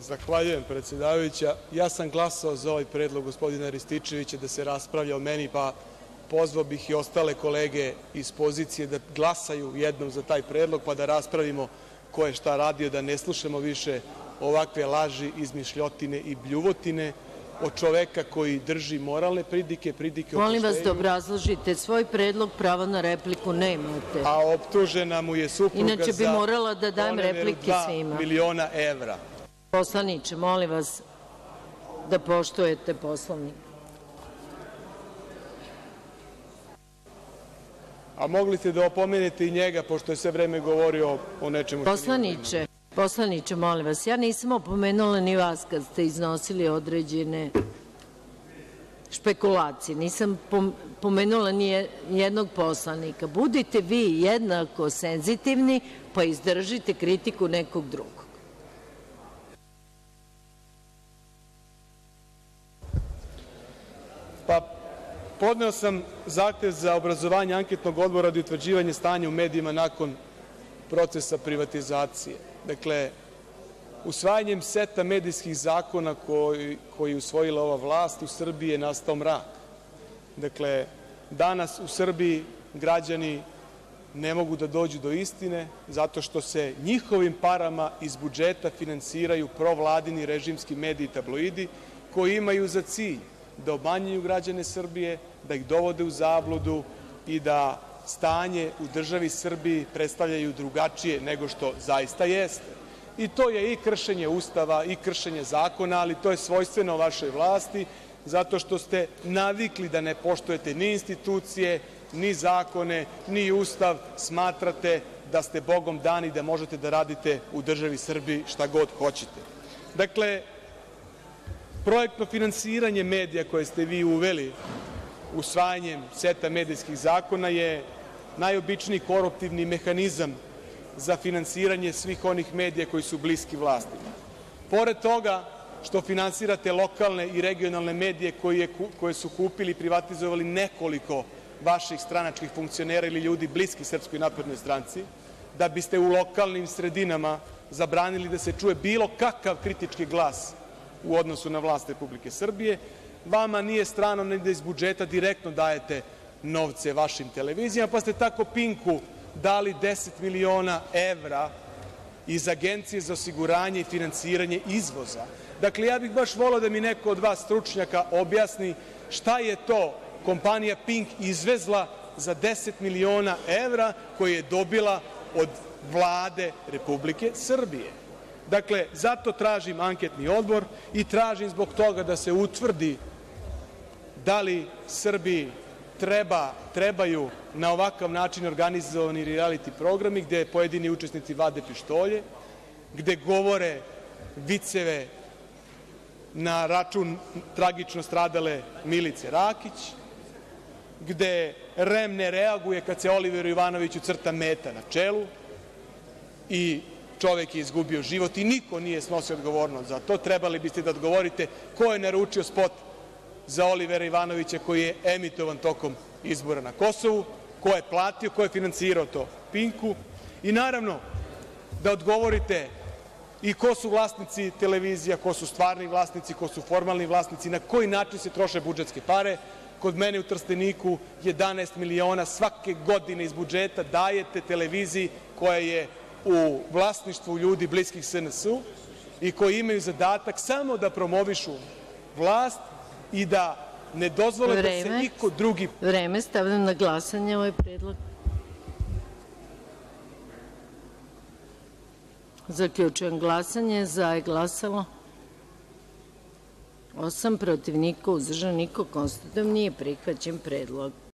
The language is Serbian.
Zahvaljujem, predsedavajuća. Ja sam glasao za ovaj predlog gospodina Rističevića da se raspravlja o meni, pa pozvao bih i ostale kolege iz pozicije da glasaju jednom za taj predlog, pa da raspravimo ko je šta radio, da ne slušamo više ovakve laži, izmišljotine i bljuvotine od čoveka koji drži moralne pridike, pridike Molim vas da obrazložite svoj predlog, pravo na repliku nemate. a optužena mu je supruga Inače bi morala da dajem replike svima. miliona evra. Poslaniče, molim vas da poštujete Poslovnik. A mogli ste da opomenete i njega, pošto je sve vreme govorio o nečemu Poslaniče, poslaniče, molim vas, ja nisam opomenula ni vas kad ste iznosili određene špekulacije. Nisam pom- pomenula ni je- jednog poslanika. Budite vi jednako senzitivni, pa izdržite kritiku nekog drugog. Podneo sam zahtev za obrazovanje anketnog odbora radi utvrđivanja stanja u medijima nakon procesa privatizacije. Dakle, usvajanjem seta medijskih zakona koji, je usvojila ova vlast u Srbiji je nastao mrak. Dakle, danas u Srbiji građani ne mogu da dođu do istine zato što se njihovim parama iz budžeta finansiraju provladini režimski mediji i tabloidi koji imaju za cilj da obmanjuju građane Srbije, da ih dovode u zabludu i da stanje u državi Srbiji predstavljaju drugačije nego što zaista jeste. I to je i kršenje Ustava i kršenje zakona, ali to je svojstveno vašoj vlasti zato što ste navikli da ne poštujete ni institucije, ni zakone, ni Ustav, smatrate da ste Bogom dani da možete da radite u državi Srbiji šta god hoćete. Projektno finansiranje medija koje ste vi uveli usvajanjem seta medijskih zakona je najobičniji koruptivni mehanizam za finansiranje svih onih medija koji su bliski vlastima. Pored toga što finansirate lokalne i regionalne medije koje, su kupili i privatizovali nekoliko vaših stranačkih funkcionera ili ljudi bliski stranci, da biste u lokalnim sredinama zabranili da se čuje bilo kakav kritički glas u odnosu na vlast Republike Srbije, vama nije strano ni da iz budžeta direktno dajete novce vašim televizijama, pa ste tako Pinku dali 10 miliona evra iz Agencije za osiguranje i finansiranje izvoza. Dakle, ja bih baš voleo da mi neko od vas stručnjaka objasni šta je to kompanija Pink izvezla za 10 miliona evra koje je dobila od Vlade Republike Srbije. Dakle, zato tražim anketni odbor i tražim zbog toga da se utvrdi da li Srbiji treba, trebaju na ovakav način organizovani rijaliti programi gde pojedini učesnici vade pištolje, gde govore viceve na račun tragično stradale Milice Rakić, gde REM ne reaguje kad se Oliveru Ivanoviću crta meta na čelu i čovek je izgubio život i niko nije snosio odgovornost za to. Trebali biste da odgovorite ko je naručio spot za Olivera Ivanovića koji je emitovan tokom izbora na Kosovu, ko je platio, ko je finansirao to Pinku i naravno da odgovorite i ko su vlasnici televizija, ko su stvarni vlasnici, ko su formalni vlasnici, na koji način se troše budžetske pare. Kod mene u Trsteniku 11 miliona svake godine iz budžeta dajete televiziji koja je u vlasništvu ljudi bliskih SNS-u i koji imaju zadatak samo da promovišu vlast i da ne dozvole da se niko drugi Vreme, stavljam na glasanje ovaj predlog. Zaključujem glasanje. Za je glasalo osam, protiv niko, uzdržan niko. Konstatujem nije prihvaćen predlog.